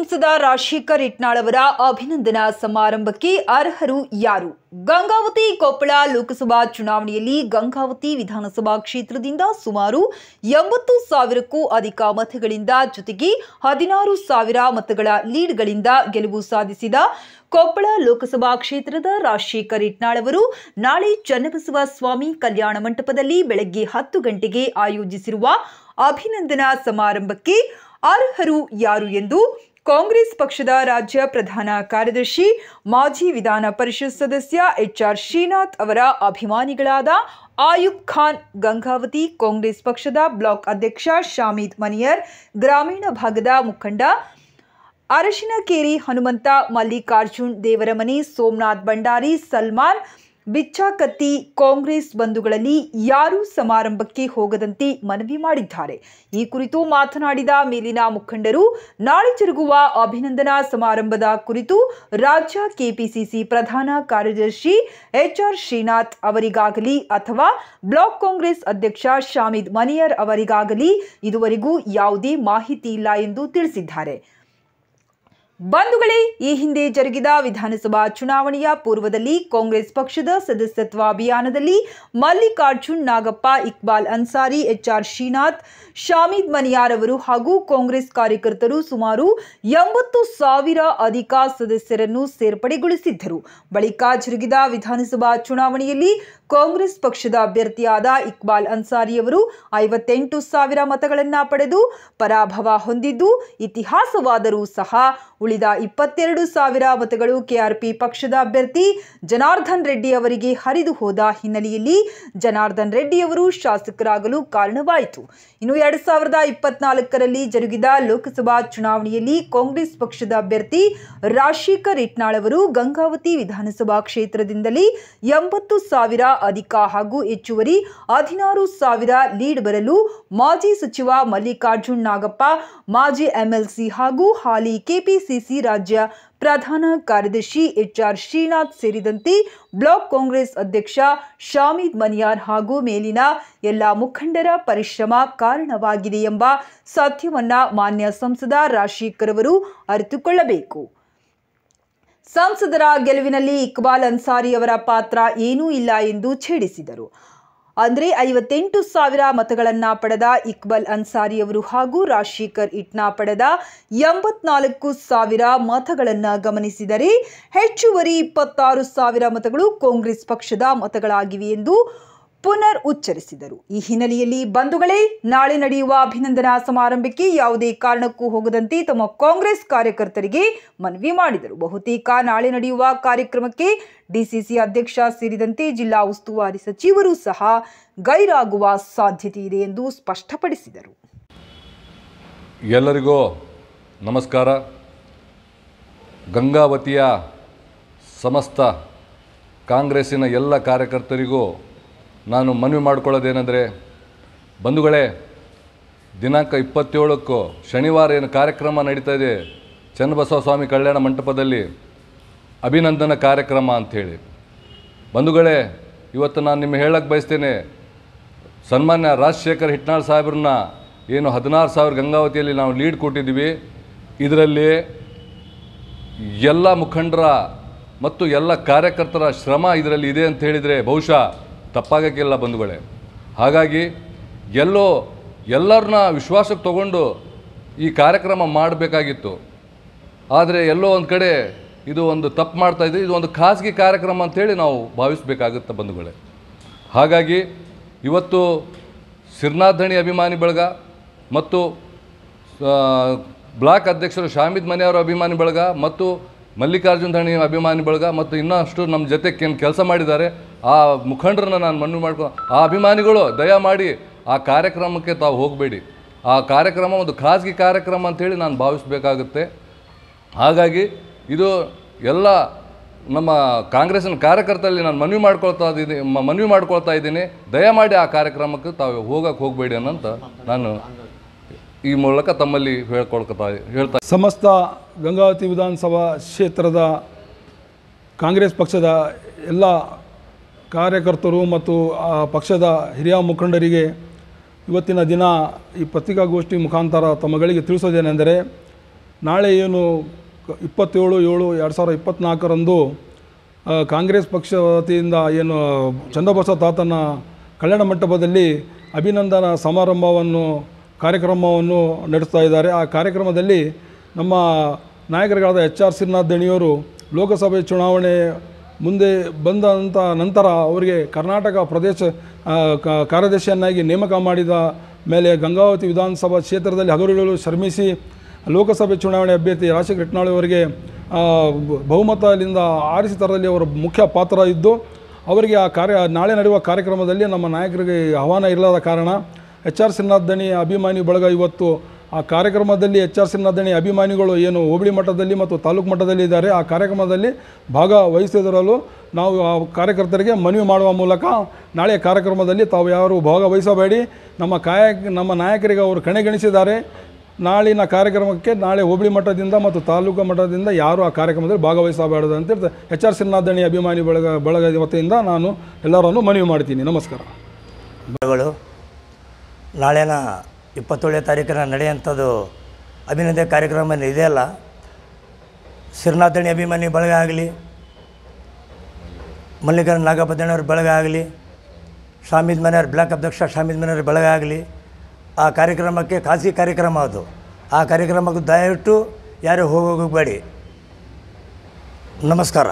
ಸಂಸದ ರಾಜಶೇಖರ್ ಇಟ್ನಾಳ್ ಅಭಿನಂದನಾ ಸಮಾರಂಭಕ್ಕೆ ಅರ್ಹರು ಯಾರು? ಗಂಗಾವತಿ ಕೊಪ್ಪಳ ಲೋಕಸಭಾ ಚುನಾವಣೆಯಲ್ಲಿ ಗಂಗಾವತಿ ವಿಧಾನಸಭಾ ಕ್ಷೇತ್ರದಿಂದ ಸುಮಾರು ಎಂಬತ್ತು ಸಾವಿರಕ್ಕೂ ಅಧಿಕ ಮತಗಳಿಂದ ಜೊತೆಗೆ ಹದಿನಾರು ಸಾವಿರ ಮತಗಳ ಲೀಡ್ಗಳಿಂದ ಗೆಲುವು ಸಾಧಿಸಿದ ಕೊಪ್ಪಳ ಲೋಕಸಭಾ ಕ್ಷೇತ್ರದ ರಾಜಶೇಖರ್ ಇಟ್ನಾಳ್ ಅವರು ನಾಳೆ ಚನ್ನಬಸವ ಸ್ವಾಮಿ ಕಲ್ಯಾಣ ಮಂಟಪದಲ್ಲಿ ಬೆಳಗ್ಗೆ ಹತ್ತು ಗಂಟೆಗೆ ಆಯೋಜಿಸಿರುವ ಅಭಿನಂದನಾ ಸಮಾರಂಭಕ್ಕೆ ಅರ್ಹರು ಯಾರು ಎಂದು ಕಾಂಗ್ರೆಸ್ ಪಕ್ಷದ ರಾಜ್ಯ ಪ್ರಧಾನ ಕಾರ್ಯದರ್ಶಿ, ಮಾಜಿ ವಿಧಾನ ಪರಿಷತ್ ಸದಸ್ಯ ಎಚ್ ಆರ್ ಶ್ರೀನಾಥ್ ಅವರ ಅಭಿಮಾನಿಗಳಾದ ಆಯುಬ್ ಖಾನ್, ಗಂಗಾವತಿ ಕಾಂಗ್ರೆಸ್ ಪಕ್ಷದ ಬ್ಲಾಕ್ ಅಧ್ಯಕ್ಷ ಶಾಮೀದ್ ಮನಿಯರ್, ಗ್ರಾಮೀಣ ಭಾಗದ ಮುಖಂಡ ಅರಶಿನಕೇರಿ ಹನುಮಂತ, ಮಲ್ಲಿಕಾರ್ಜುನ್ ದೇವರಮನಿ, ಸೋಮನಾಥ್ ಭಂಡಾರಿ, ಸಲ್ಮಾನ್ ಬಿಚ್ಚಾಕತ್ತಿ ಕಾಂಗ್ರೆಸ್ ಬಂಧುಗಳಲ್ಲಿ ಯಾರೂ ಸಮಾರಂಭಕ್ಕೆ ಹೋಗದಂತೆ ಮನವಿ ಮಾಡಿದ್ದಾರೆ. ಈ ಕುರಿತು ಮಾತನಾಡಿದ ಮೇಲಿನ ಮುಖಂಡರು, ನಾಳೆ ಜರುಗುವ ಅಭಿನಂದನಾ ಸಮಾರಂಭದ ಕುರಿತು ರಾಜ್ಯ ಕೆಪಿಸಿಸಿ ಪ್ರಧಾನ ಕಾರ್ಯದರ್ಶಿ ಎಚ್ಆರ್ ಶ್ರೀನಾಥ್ ಅವರಿಗಾಗಲಿ ಅಥವಾ ಬ್ಲಾಕ್ ಕಾಂಗ್ರೆಸ್ ಅಧ್ಯಕ್ಷ ಶಾಮಿದ್ ಮನಿಯರ್ ಅವರಿಗಾಗಲಿ ಇದುವರೆಗೂ ಯಾವುದೇ ಮಾಹಿತಿ ಇಲ್ಲ ಎಂದು ತಿಳಿಸಿದ್ದಾರೆ. ಬಂಧುಗಳೇ, ಈ ಹಿಂದೆ ಜರುಗಿದ ವಿಧಾನಸಭಾ ಚುನಾವಣೆಯ ಪೂರ್ವದಲ್ಲಿ ಕಾಂಗ್ರೆಸ್ ಪಕ್ಷದ ಸದಸ್ಯತ್ವ ಅಭಿಯಾನದಲ್ಲಿ ಮಲ್ಲಿಕಾರ್ಜುನ್ ನಾಗಪ್ಪ, ಇಕ್ಬಾಲ್ ಅನ್ಸಾರಿ, ಎಚ್ಆರ್ ಶ್ರೀನಾಥ್, ಶಾಮೀದ್ ಮನಿಯಾರ್ ಅವರು ಹಾಗೂ ಕಾಂಗ್ರೆಸ್ ಕಾರ್ಯಕರ್ತರು ಸುಮಾರು ಎಂಬತ್ತು ಸಾವಿರ ಅಧಿಕ ಸದಸ್ಯರನ್ನು ಸೇರ್ಪಡೆಗೊಳಿಸಿದ್ದರು. ಬಳಿಕ ಜರುಗಿದ ವಿಧಾನಸಭಾ ಚುನಾವಣೆಯಲ್ಲಿ ಕಾಂಗ್ರೆಸ್ ಪಕ್ಷದ ಅಭ್ಯರ್ಥಿಯಾದ ಇಕ್ಬಾಲ್ ಅನ್ಸಾರಿಯವರು ಐವತ್ತೆಂಟು ಸಾವಿರ ಮತಗಳನ್ನು ಪಡೆದು ಪರಾಭವ ಹೊಂದಿದ್ದು, ಇತಿಹಾಸವಾದರೂ ಸಹ ಉಳಿದ ಇಪ್ಪತ್ತೆರಡು ಸಾವಿರ ಮತಗಳು ಕೆಆರ್ಪಿ ಪಕ್ಷದ ಅಭ್ಯರ್ಥಿ ಜನಾರ್ದನ್ ರೆಡ್ಡಿ ಅವರಿಗೆ ಹರಿದು ಹೋದ ಹಿನ್ನೆಲೆಯಲ್ಲಿ ಜನಾರ್ದನ್ ರೆಡ್ಡಿ ಅವರು ಶಾಸಕರಾಗಲು ಕಾರಣವಾಯಿತು. ಇನ್ನು ಎರಡು ಸಾವಿರದ ಇಪ್ಪತ್ನಾಲ್ಕರಲ್ಲಿ ಜರುಗಿದ ಲೋಕಸಭಾ ಚುನಾವಣೆಯಲ್ಲಿ ಕಾಂಗ್ರೆಸ್ ಪಕ್ಷದ ಅಭ್ಯರ್ಥಿ ರಾಶಿಕ ಇಟ್ನಾಳ್ ಅವರು ಗಂಗಾವತಿ ವಿಧಾನಸಭಾ ಕ್ಷೇತ್ರದಿಂದಲೇ ಎಂಬತ್ತು ಸಾವಿರ ಅಧಿಕ ಹಾಗೂ ಹೆಚ್ಚುವರಿ ಹದಿನಾರು ಸಾವಿರ ಲೀಡ್ ಬರಲು ಮಾಜಿ ಸಚಿವ ಮಲ್ಲಿಕಾರ್ಜುನ್ ನಾಗಪ್ಪ, ಮಾಜಿ ಎಂಎಲ್ಸಿ ಹಾಗೂ ಹಾಲಿ ಕೆಪಿಸಿಸಿ ರಾಜ್ಯ ಪ್ರಧಾನ ಕಾರ್ಯದರ್ಶಿ ಎಚ್ಆರ್ ಶ್ರೀನಾಥ್ ಸೇರಿದಂತೆ ಬ್ಲಾಕ್ ಕಾಂಗ್ರೆಸ್ ಅಧ್ಯಕ್ಷ ಶಾಮೀದ್ ಮನಿಯಾರ್ ಹಾಗೂ ಮೇಲಿನ ಎಲ್ಲ ಮುಖಂಡರ ಪರಿಶ್ರಮ ಕಾರಣವಾಗಿದೆ ಎಂಬ ಸತ್ಯವನ್ನ ಮಾನ್ಯ ಸಂಸದ ರಾಜಶೇಖರ್ ಅವರು ಅರಿತುಕೊಳ್ಳಬೇಕು. ಸಂಸದರ ಗೆಲುವಿನಲ್ಲಿ ಇಕ್ಬಾಲ್ ಅನ್ಸಾರಿ ಅವರ ಪಾತ್ರ ಏನೂ ಇಲ್ಲ ಎಂದು ಛೇಡಿಸಿದರು. ಅಂದರೆ ಐವತ್ತೆಂಟು ಸಾವಿರ ಮತಗಳನ್ನು ಪಡೆದ ಇಕ್ಬಲ್ ಅನ್ಸಾರಿ ಅವರು ಹಾಗೂ ರಾಜಶೇಖರ್ ಇಟ್ನಾ ಪಡೆದ ಎಂಬತ್ನಾಲ್ಕು ಸಾವಿರ ಮತಗಳನ್ನು ಗಮನಿಸಿದರೆ ಹೆಚ್ಚುವರಿ ಇಪ್ಪತ್ತಾರು ಸಾವಿರ ಮತಗಳು ಕಾಂಗ್ರೆಸ್ ಪಕ್ಷದ ಮತಗಳಾಗಿವೆ ಎಂದು ಪುನರ್ ಉಚ್ಚರಿಸಿದರು ಈ ಹಿನ್ನೆಲೆಯಲ್ಲಿ ಬಂಧುಗಳೇ ನಾಳೆ ನಡೆಯುವ ಅಭಿನಂದನಾ ಸಮಾರಂಭಕ್ಕೆ ಯಾವುದೇ ಕಾರಣಕ್ಕೂ ಹೋಗದಂತೆ ತಮ್ಮ ಕಾಂಗ್ರೆಸ್ ಕಾರ್ಯಕರ್ತರಿಗೆ ಮನವಿ ಮಾಡಿದರು. ಬಹುತೇಕ ನಾಳೆ ನಡೆಯುವ ಕಾರ್ಯಕ್ರಮಕ್ಕೆ ಡಿಸಿಸಿ ಅಧ್ಯಕ್ಷ ಸೇರಿದಂತೆ ಜಿಲ್ಲಾ ಉಸ್ತುವಾರಿ ಸಚಿವರು ಸಹ ಗೈರಾಗುವ ಸಾಧ್ಯತೆ ಇದೆ ಎಂದು ಸ್ಪಷ್ಟಪಡಿಸಿದರು. ಎಲ್ಲರಿಗೂ ನಮಸ್ಕಾರ. ಗಂಗಾವತಿಯ ಸಮಸ್ತ ಕಾಂಗ್ರೆಸ್ಸಿನ ಎಲ್ಲ ಕಾರ್ಯಕರ್ತರಿಗೂ ನಾನು ಮನವಿ ಮಾಡ್ಕೊಳ್ಳೋದೇನೆಂದರೆ, ಬಂಧುಗಳೇ, ದಿನಾಂಕ ಇಪ್ಪತ್ತೇಳಕ್ಕೂ ಶನಿವಾರ ಏನು ಕಾರ್ಯಕ್ರಮ ನಡೀತಾ ಇದೆ ಚನ್ನಬಸವ ಸ್ವಾಮಿ ಕಲ್ಯಾಣ ಮಂಟಪದಲ್ಲಿ ಅಭಿನಂದನ ಕಾರ್ಯಕ್ರಮ ಅಂಥೇಳಿ. ಬಂಧುಗಳೇ, ಇವತ್ತು ನಾನು ನಿಮಗೆ ಹೇಳಕ್ಕೆ ಬಯಸ್ತೇನೆ, ಸನ್ಮಾನ್ಯ ರಾಜಶೇಖರ್ ಹಿಟ್ನಾಳ್ ಸಾಹೇಬ್ರನ್ನ ಏನು ಹದಿನಾರು ಸಾವಿರ ಗಂಗಾವತಿಯಲ್ಲಿ ನಾವು ಲೀಡ್ ಕೊಟ್ಟಿದ್ದೀವಿ. ಇದರಲ್ಲಿ ಎಲ್ಲ ಮುಖಂಡರ ಮತ್ತು ಎಲ್ಲ ಕಾರ್ಯಕರ್ತರ ಶ್ರಮ ಇದರಲ್ಲಿ ಇದೆ ಅಂತ ಹೇಳಿದರೆ ಬಹುಶಃ ತಪ್ಪಾಗಕ್ಕಿಲ್ಲ ಬಂಧುಗಳೇ. ಹಾಗಾಗಿ ಎಲ್ಲೋ ಎಲ್ಲರನ್ನ ವಿಶ್ವಾಸಕ್ಕೆ ತಗೊಂಡು ಈ ಕಾರ್ಯಕ್ರಮ ಮಾಡಬೇಕಾಗಿತ್ತು. ಆದರೆ ಎಲ್ಲೋ ಒಂದು ಕಡೆ ಇದು ಒಂದು ತಪ್ಪು ಮಾಡ್ತಾ ಇದೆ, ಇದು ಒಂದು ಖಾಸಗಿ ಕಾರ್ಯಕ್ರಮ ಅಂತೇಳಿ ನಾವು ಭಾವಿಸಬೇಕಾಗುತ್ತೆ ಬಂಧುಗಳೇ. ಹಾಗಾಗಿ ಇವತ್ತು ಸಿರ್ನಾಥಣಿ ಅಭಿಮಾನಿ ಬಳಗ ಮತ್ತು ಬ್ಲಾಕ್ ಅಧ್ಯಕ್ಷರು ಶಾಮಿದ್ ಮನೆಯವರ ಅಭಿಮಾನಿ ಬಳಗ ಮತ್ತು ಮಲ್ಲಿಕಾರ್ಜುನ್ ಧಣಿ ಅಭಿಮಾನಿ ಬಳಗ ಮತ್ತು ಇನ್ನಷ್ಟು ನಮ್ಮ ಜೊತೆ ಏನು ಕೆಲಸ ಮಾಡಿದ್ದಾರೆ, ಆ ಮುಖಂಡರನ್ನು ನಾನು ಮನವಿ ಮಾಡ್ಕೊ, ಆ ಅಭಿಮಾನಿಗಳು ದಯ ಮಾಡಿ ಆ ಕಾರ್ಯಕ್ರಮಕ್ಕೆ ತಾವು ಹೋಗಬೇಡಿ. ಆ ಕಾರ್ಯಕ್ರಮ ಒಂದು ಖಾಸಗಿ ಕಾರ್ಯಕ್ರಮ ಅಂಥೇಳಿ ನಾನು ಭಾವಿಸಬೇಕಾಗುತ್ತೆ. ಹಾಗಾಗಿ ಇದು ಎಲ್ಲ ನಮ್ಮ ಕಾಂಗ್ರೆಸ್ನ ಕಾರ್ಯಕರ್ತರಲ್ಲಿ ನಾನು ಮನವಿ ಮಾಡ್ಕೊಳ್ತಾ ಇದ್ದೀನಿ ಮನವಿ ಮಾಡ್ಕೊಳ್ತಾ ಇದ್ದೀನಿ. ದಯಮಾಡಿ ಆ ಕಾರ್ಯಕ್ರಮಕ್ಕೆ ತಾವು ಹೋಗಕ್ಕೆ ಹೋಗಬೇಡಿ ಅನ್ನೋಂತ ನಾನು ಈ ಮೂಲಕ ತಮ್ಮಲ್ಲಿ ಹೇಳ್ಕೊಳ್ತಾ ಹೇಳ್ತಾ ಸಮಸ್ತ ಗಂಗಾವತಿ ವಿಧಾನಸಭಾ ಕ್ಷೇತ್ರದ ಕಾಂಗ್ರೆಸ್ ಪಕ್ಷದ ಎಲ್ಲ ಕಾರ್ಯಕರ್ತರು ಮತ್ತು ಆ ಪಕ್ಷದ ಹಿರಿಯ ಮುಖಂಡರಿಗೆ ಇವತ್ತಿನ ದಿನ ಈ ಪತ್ರಿಕಾಗೋಷ್ಠಿ ಮುಖಾಂತರ ತಮ್ಮಗಳಿಗೆ ತಿಳಿಸೋದೇನೆಂದರೆ, ನಾಳೆ ಏನು ಇಪ್ಪತ್ತೇಳು ಏಳು ಎರಡು ಸಾವಿರದ ಇಪ್ಪತ್ತ್ನಾಲ್ಕರಂದು ಕಾಂಗ್ರೆಸ್ ಪಕ್ಷ ವತಿಯಿಂದ ಏನು ಚಂದ್ರಬಸವ ತಾತನ ಕಲ್ಯಾಣ ಮಂಟಪದಲ್ಲಿ ಅಭಿನಂದನಾ ಸಮಾರಂಭವನ್ನು ಕಾರ್ಯಕ್ರಮವನ್ನು ನಡೆಸ್ತಾ ಇದ್ದಾರೆ. ಆ ಕಾರ್ಯಕ್ರಮದಲ್ಲಿ ನಮ್ಮ ನಾಯಕರುಗಳಾದ ಎಚ್ ಆರ್ ಶ್ರೀನಾಥ್ ದಣಿಯವರು ಲೋಕಸಭೆ ಚುನಾವಣೆ ಮುಂದೆ ಬಂದಂಥ ನಂತರ ಅವರಿಗೆ ಕರ್ನಾಟಕ ಪ್ರದೇಶ ಕಾರ್ಯದರ್ಶಿಯನ್ನಾಗಿ ನೇಮಕ ಮಾಡಿದ ಮೇಲೆ ಗಂಗಾವತಿ ವಿಧಾನಸಭಾ ಕ್ಷೇತ್ರದಲ್ಲಿ ಹಗರುಗಳು ಶ್ರಮಿಸಿ ಲೋಕಸಭೆ ಚುನಾವಣೆ ಅಭ್ಯರ್ಥಿ ರಾಶಿ ಅವರಿಗೆ ಬಹುಮತದಿಂದ ಆರಿಸಿ ತರದಲ್ಲಿ ಅವರ ಮುಖ್ಯ ಪಾತ್ರ ಇದ್ದು, ಅವರಿಗೆ ಆ ಕಾರ್ಯ, ನಾಳೆ ನಡೆಯುವ ಕಾರ್ಯಕ್ರಮದಲ್ಲಿ ನಮ್ಮ ನಾಯಕರಿಗೆ ಆಹ್ವಾನ ಇಲ್ಲದ ಕಾರಣ ಎಚ್ ಆರ್ ಸಿನ್ನಾದಣಿ ಅಭಿಮಾನಿ ಬಳಗ ಇವತ್ತು ಆ ಕಾರ್ಯಕ್ರಮದಲ್ಲಿ ಎಚ್ ಆರ್ ಸಿನ್ನಾದಣಿ ಅಭಿಮಾನಿಗಳು ಏನು ಹೋಬಳಿ ಮಟ್ಟದಲ್ಲಿ ಮತ್ತು ತಾಲೂಕು ಮಟ್ಟದಲ್ಲಿ ಇದ್ದಾರೆ. ಆ ಕಾರ್ಯಕ್ರಮದಲ್ಲಿ ಭಾಗವಹಿಸಿದರಲು ನಾವು ಆ ಕಾರ್ಯಕರ್ತರಿಗೆ ಮನವಿ ಮಾಡುವ ಮೂಲಕ ನಾಳೆ ಕಾರ್ಯಕ್ರಮದಲ್ಲಿ ತಾವು ಯಾರು ಭಾಗವಹಿಸಬೇಡಿ. ನಮ್ಮ ಕಾಯ ನಮ್ಮ ನಾಯಕರಿಗೆ ಅವರು ಕಣೆಗಣಿಸಿದ್ದಾರೆ. ನಾಳಿನ ಕಾರ್ಯಕ್ರಮಕ್ಕೆ ನಾಳೆ ಹೋಬಳಿ ಮಟ್ಟದಿಂದ ಮತ್ತು ತಾಲೂಕು ಮಟ್ಟದಿಂದ ಯಾರು ಆ ಕಾರ್ಯಕ್ರಮದಲ್ಲಿ ಭಾಗವಹಿಸಬಾರದು ಅಂತ ಎಚ್ ಆರ್ ಸಿನ್ನಾದಣಿ ಅಭಿಮಾನಿ ಬಳಗ ಬಳಗ ವತಿಯಿಂದ ನಾನು ಎಲ್ಲರನ್ನು ಮನವಿ ಮಾಡ್ತೀನಿ. ನಮಸ್ಕಾರ. ನಾಳೆನ ಇಪ್ಪತ್ತೇಳನೇ ತಾರೀಕಿನ ನಡೆಯುವಂಥದ್ದು ಅಭಿನಂದನೆ ಕಾರ್ಯಕ್ರಮ ಇದೆಯಲ್ಲ ಶ್ರೀನಾಥಣಿ ಅಭಿಮಾನಿ ಬಳಗ ಆಗಲಿ, ಮಲ್ಲಿಕಾರ್ಜುನ ನಾಗಪದ್ದಣ್ಣವ್ರ ಬಳಗ ಆಗಲಿ ಶಾಮೀದ್ ಮನೆಯವ್ರ ಬ್ಲಾಕ್ ಅಧ್ಯಕ್ಷ ಶಾಮೀದ್ ಮನೆಯವ್ರ ಬಳಗ ಆಗಲಿ, ಆ ಕಾರ್ಯಕ್ರಮಕ್ಕೆ ಖಾಸಗಿ ಕಾರ್ಯಕ್ರಮ ಅದು. ಆ ಕಾರ್ಯಕ್ರಮಕ್ಕೆ ದಯವಿಟ್ಟು ಯಾರೂ ಹೋಗೋಗಬೇಡಿ ನಮಸ್ಕಾರ.